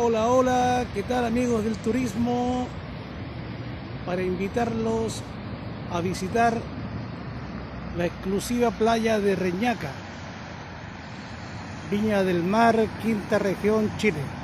Hola, hola, ¿qué tal amigos del turismo? Para invitarlos a visitar la exclusiva playa de Reñaca, Viña del Mar, quinta región, Chile.